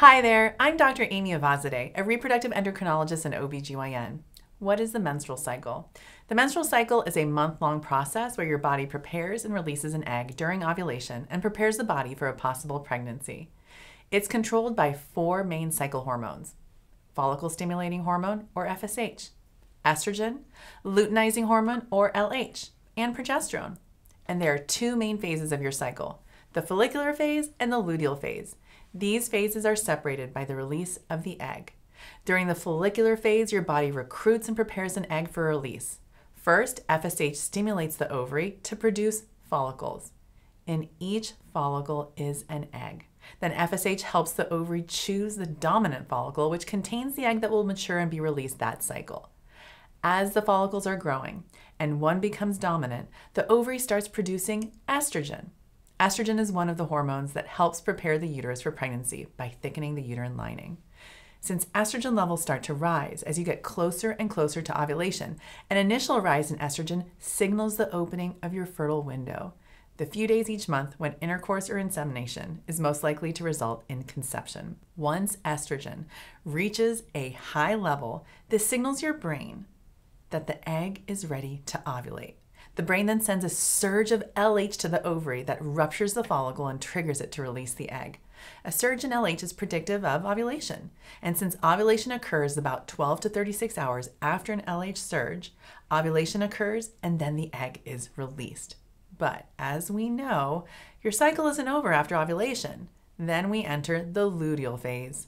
Hi there, I'm Dr. Aimee Eyvazzadeh, a reproductive endocrinologist and OBGYN. What is the menstrual cycle? The menstrual cycle is a month long process where your body prepares and releases an egg during ovulation and prepares the body for a possible pregnancy. It's controlled by four main cycle hormones follicle stimulating hormone, or FSH, estrogen, luteinizing hormone, or LH, and progesterone. And there are two main phases of your cycle the follicular phase and the luteal phase. These phases are separated by the release of the egg. During the follicular phase, your body recruits and prepares an egg for release. First, FSH stimulates the ovary to produce follicles. In each follicle is an egg. Then FSH helps the ovary choose the dominant follicle, which contains the egg that will mature and be released that cycle. As the follicles are growing and one becomes dominant, the ovary starts producing estrogen. Estrogen is one of the hormones that helps prepare the uterus for pregnancy by thickening the uterine lining. Since estrogen levels start to rise as you get closer and closer to ovulation, an initial rise in estrogen signals the opening of your fertile window. The few days each month when intercourse or insemination is most likely to result in conception. Once estrogen reaches a high level, this signals your brain that the egg is ready to ovulate. The brain then sends a surge of LH to the ovary that ruptures the follicle and triggers it to release the egg. A surge in LH is predictive of ovulation, and since ovulation occurs about 12 to 36 hours after an LH surge, ovulation occurs and then the egg is released. But as we know, your cycle isn't over after ovulation. Then we enter the luteal phase.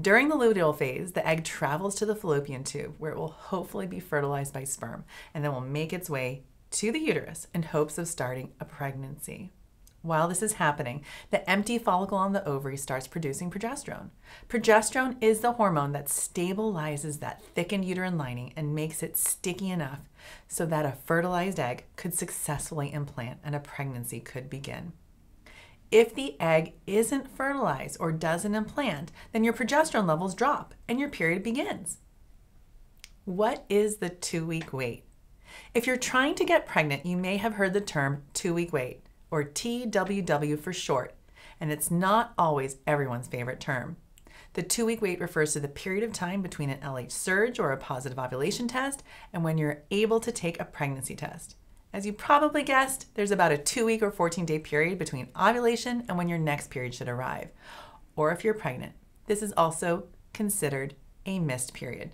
During the luteal phase, the egg travels to the fallopian tube where it will hopefully be fertilized by sperm and then will make its way to the uterus in hopes of starting a pregnancy. While this is happening, the empty follicle on the ovary starts producing progesterone. Progesterone is the hormone that stabilizes that thickened uterine lining and makes it sticky enough so that a fertilized egg could successfully implant and a pregnancy could begin. If the egg isn't fertilized or doesn't implant, then your progesterone levels drop and your period begins. What is the two week wait? If you're trying to get pregnant, you may have heard the term two week wait, or TWW for short, and it's not always everyone's favorite term. The two week wait refers to the period of time between an LH surge or a positive ovulation test and when you're able to take a pregnancy test. As you probably guessed, there's about a two week or 14 day period between ovulation and when your next period should arrive, or if you're pregnant. This is also considered a missed period.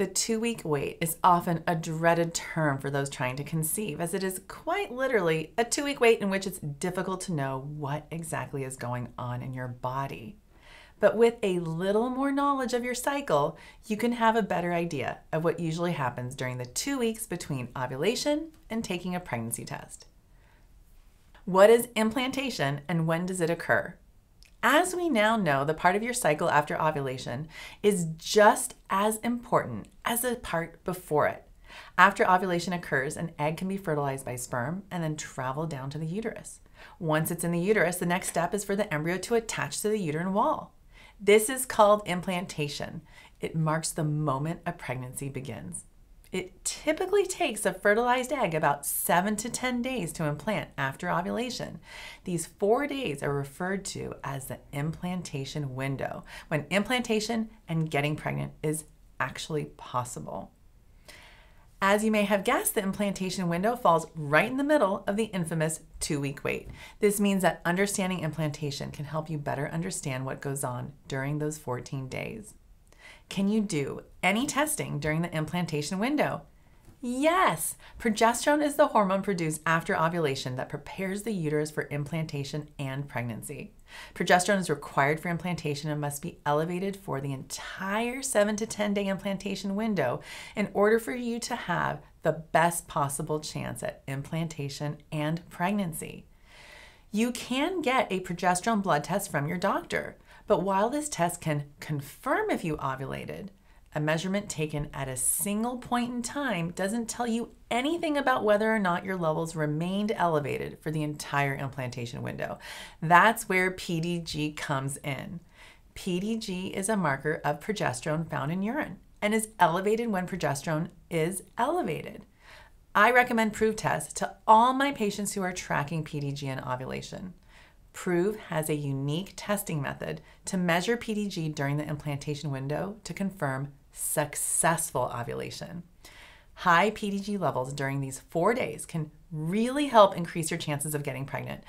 The two week wait is often a dreaded term for those trying to conceive, as it is quite literally a two week wait in which it's difficult to know what exactly is going on in your body. But with a little more knowledge of your cycle, you can have a better idea of what usually happens during the two weeks between ovulation and taking a pregnancy test. What is implantation and when does it occur? As we now know, the part of your cycle after ovulation is just as important as the part before it. After ovulation occurs, an egg can be fertilized by sperm and then travel down to the uterus. Once it's in the uterus, the next step is for the embryo to attach to the uterine wall. This is called implantation. It marks the moment a pregnancy begins. It typically takes a fertilized egg about 7 to 10 days to implant after ovulation. These four days are referred to as the implantation window, when implantation and getting pregnant is actually possible. As you may have guessed, the implantation window falls right in the middle of the infamous two week wait. This means that understanding implantation can help you better understand what goes on during those 14 days. Can you do any testing during the implantation window? Yes! Progesterone is the hormone produced after ovulation that prepares the uterus for implantation and pregnancy. Progesterone is required for implantation and must be elevated for the entire 7 to 10 day implantation window in order for you to have the best possible chance at implantation and pregnancy. You can get a progesterone blood test from your doctor. But while this test can confirm if you ovulated, a measurement taken at a single point in time doesn't tell you anything about whether or not your levels remained elevated for the entire implantation window. That's where PDG comes in. PDG is a marker of progesterone found in urine and is elevated when progesterone is elevated. I recommend Proov tests to all my patients who are tracking PDG and ovulation. Proov has a unique testing method to measure PDG during the implantation window to confirm successful ovulation. High PDG levels during these four days can really help increase your chances of getting pregnant.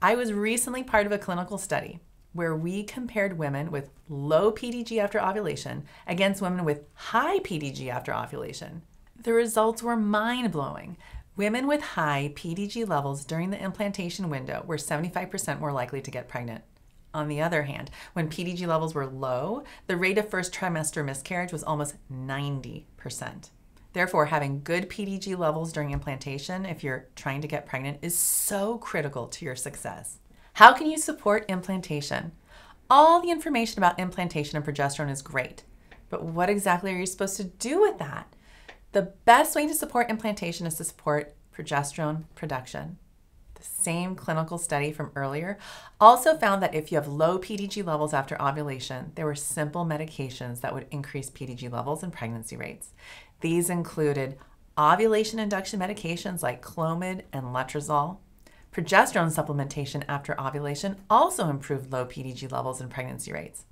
I was recently part of a clinical study where we compared women with low PDG after ovulation against women with high PDG after ovulation. The results were mind blowing. Women with high PDG levels during the implantation window were 75% more likely to get pregnant. On the other hand, when PDG levels were low, the rate of first trimester miscarriage was almost 90%. Therefore, having good PDG levels during implantation if you're trying to get pregnant is so critical to your success. How can you support implantation? All the information about implantation and progesterone is great, but what exactly are you supposed to do with that? The best way to support implantation is to support progesterone production. The same clinical study from earlier also found that if you have low PDG levels after ovulation, there were simple medications that would increase PDG levels and pregnancy rates. These included ovulation induction medications like Clomid and Letrozole. Progesterone supplementation after ovulation also improved low PDG levels and pregnancy rates.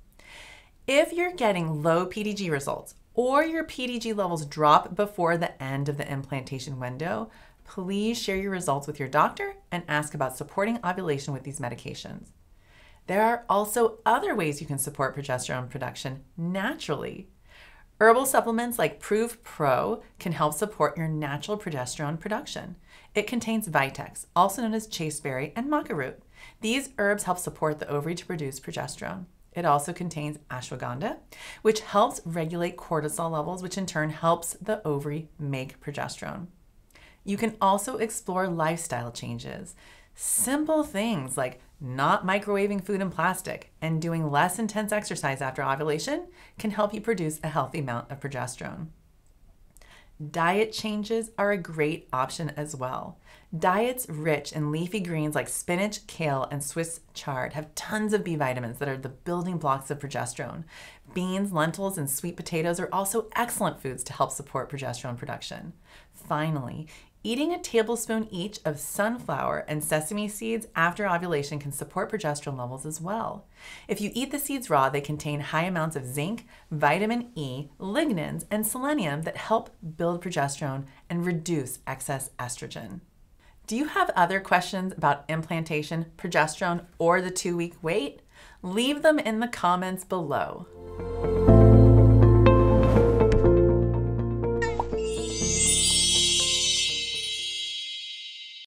If you're getting low PDG results or your PDG levels drop before the end of the implantation window, please share your results with your doctor and ask about supporting ovulation with these medications. There are also other ways you can support progesterone production naturally. Herbal supplements like Proov Pro can help support your natural progesterone production. It contains Vitex, also known as chasteberry and maca root. These herbs help support the ovary to produce progesterone. It also contains ashwagandha, which helps regulate cortisol levels, which in turn helps the ovary make progesterone. You can also explore lifestyle changes. Simple things like not microwaving food and plastic and doing less intense exercise after ovulation can help you produce a healthy amount of progesterone. Diet changes are a great option as well. Diets rich in leafy greens like spinach, kale, and Swiss chard have tons of B vitamins that are the building blocks of progesterone. Beans, lentils, and sweet potatoes are also excellent foods to help support progesterone production. Finally, Eating a tablespoon each of sunflower and sesame seeds after ovulation can support progesterone levels as well. If you eat the seeds raw, they contain high amounts of zinc, vitamin E, lignans, and selenium that help build progesterone and reduce excess estrogen. Do you have other questions about implantation, progesterone, or the two week wait? Leave them in the comments below.